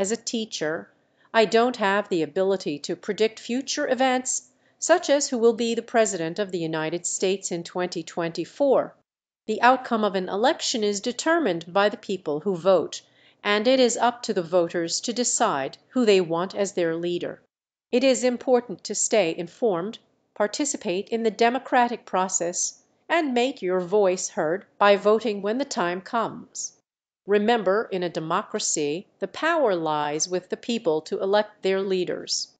as a teacher, I don't have the ability to predict future events, such as who will be the President of the United States in 2024. The outcome of an election is determined by the people who vote, and it is up to the voters to decide who they want as their leader. It is important to stay informed, participate in the democratic process, and make your voice heard by voting when the time comes. Remember, in a democracy the power lies with the people to elect their leaders.